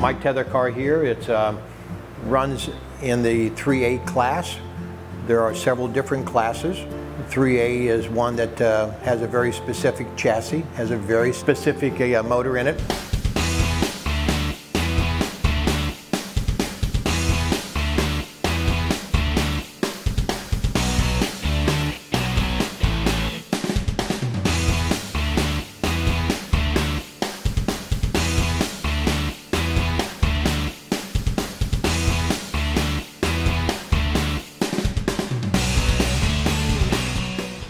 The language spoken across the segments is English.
My tether car here, it uh, runs in the 3A class. There are several different classes. 3A is one that uh, has a very specific chassis, has a very specific uh, motor in it.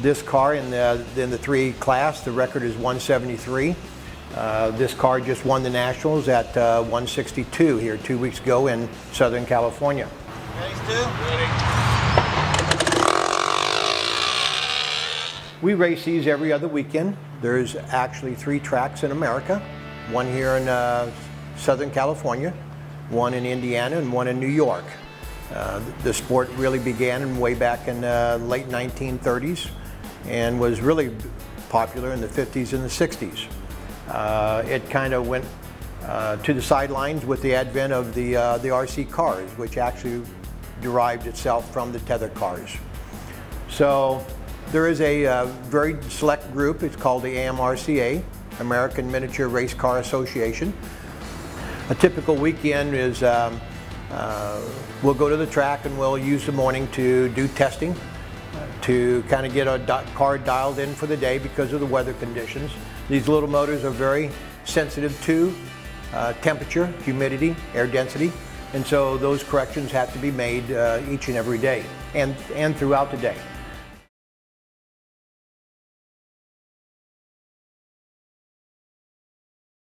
This car in the, in the 3 class, the record is 173. Uh, this car just won the Nationals at uh, 162 here two weeks ago in Southern California. Ready, Stu? We race these every other weekend. There's actually three tracks in America, one here in uh, Southern California, one in Indiana, and one in New York. Uh, the sport really began way back in the uh, late 1930s and was really popular in the 50s and the 60s. Uh, it kind of went uh, to the sidelines with the advent of the, uh, the RC cars, which actually derived itself from the tether cars. So there is a uh, very select group, it's called the AMRCA, American Miniature Race Car Association. A typical weekend is um, uh, we'll go to the track and we'll use the morning to do testing to kind of get a car dialed in for the day because of the weather conditions. These little motors are very sensitive to uh, temperature, humidity, air density, and so those corrections have to be made uh, each and every day and, and throughout the day.